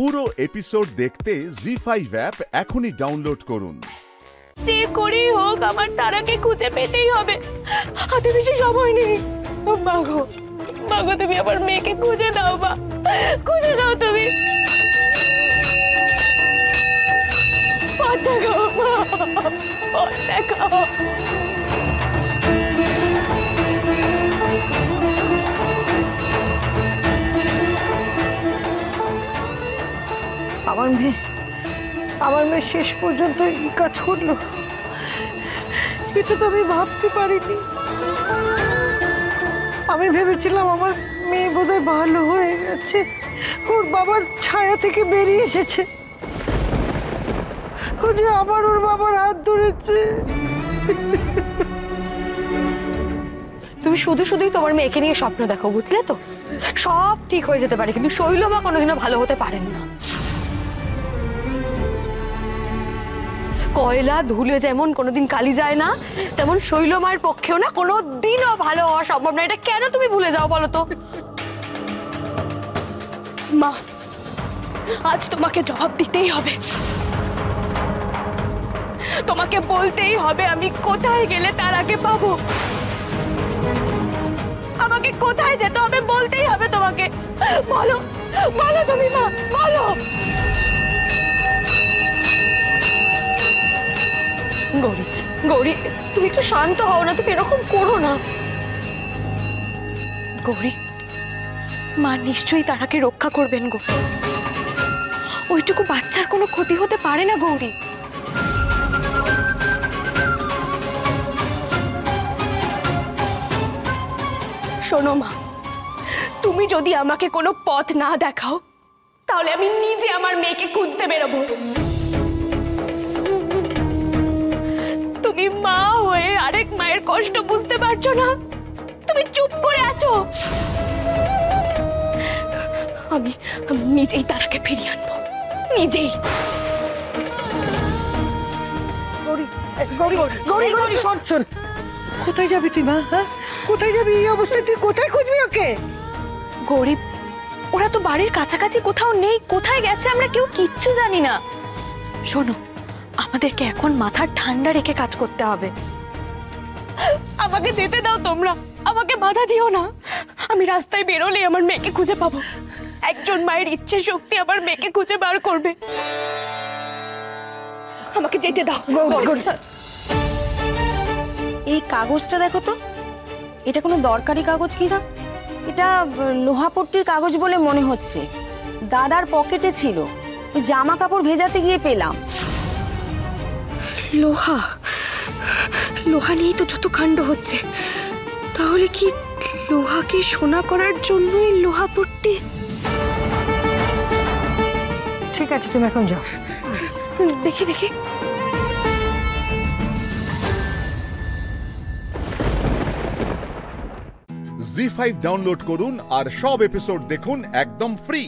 পুরো এপিসোড দেখতে জি five app এখনই ডাউনলোড করুন। যে করেই হোক, আমার তারাকে খুঁজে পেতেই হবে। হাতে বেশি সময় নেই। মাগো মাগো তুমি আমার মেয়েকে খুঁজে দাও বা খুঁজে দাও তুমি। পথ দেখাও পথ দেখাও। আমার মেয়ে আমার মেয়ে শেষ পর্যন্ত এই কাজ করল। এটা তো আমি ভাবতে পারিনি। আমি ভেবেছিলাম আমার মেয়ে বোধহয় ভালো হয়ে গেছে। ওর বাবার ছায়া থেকে বেরিয়ে এসেছে। ও যে আবার ওর বাবার হাত ধরেছে। তুমি শুধু শুধুই তোমার মেয়েকে নিয়ে স্বপ্ন দেখো, বুঝলে তো? সব ঠিক হয়ে যেতে পারে, কিন্তু শৈলমা কোনোদিনও ভালো হতে পারেন না। কয়লা, ধুলে যেমন কোনোদিন কালি যায় না, তেমন শৈলমার পক্ষেও না, কোনো দিনও ভালো হওয়া সম্ভব না। এটা কেন তুমি ভুলে যাও বলো তো? মা, আজ তোমাকে জবাব দিতেই হবে। তোমাকে বলতেই হবে আমি কোথায় গেলে তার আগে পাবো। আমাকে কোথায় যেতে হবে বলতেই হবে তোমাকে। বলো বলো তুমি মা, বলো। গৌরী গৌরী, তুমি একটু শান্ত হও না, তুমি এরকম করো না। গৌরী, মা নিশ্চয়ই তারাকে রক্ষা করবেন গো। ওইটুকু বাচ্চার কোনো ক্ষতি হতে পারে না, গৌরী। শোনো মা, তুমি যদি আমাকে কোনো পথ না দেখাও, তাহলে আমি নিজে আমার মেয়েকে খুঁজতে বেরোবো। কষ্ট বুঝতে পারছ না? তুমি চুপ করে আছো। আমি আমি নিজেই তারাকে ফিরিয়ে আনব। নিজেই। কোথায় যাবি তুই মা? হ্যাঁ? কোথায় যাবি এই অবস্থায়? তুই কোথায় খুঁজবি ওকে? গরিব ওরা তো বাড়ির কাছাকাছি কোথাও নেই কোথায় গেছে আমরা কেউ কিচ্ছু জানি না। শোনো আমাদেরকে এখন মাথার ঠান্ডা রেখে কাজ করতে হবে। আমাকে যেতে দাও তোমরা। আমাকে বাধা দিও না। আমি রাস্তায় বেরোলে আমার মেয়েকে খুঁজে পাবো। একজন মায়ের ইচ্ছে শক্তি আমার মেয়েকে খুঁজে বার করবে। আমাকে যেতে দাও। এই কাগজটা দেখো তো। এটা কোনো দরকারি কাগজ কি না? এটা লোহাপট্টির কাগজ বলে মনে হচ্ছে। দাদার পকেটে ছিল। জামা কাপড় ভেজাতে গিয়ে পেলাম। লোহা? লোহা নিয়েই তো যত কাণ্ড হচ্ছে। তাহলে কি লোহাকে সোনা করার জন্যই লোহা পট্টি ঠিক আছে তুমি এখন যাও। দেখি দেখি। জি ফাইভ ডাউনলোড করুন আর সব এপিসোড দেখুন একদম ফ্রি।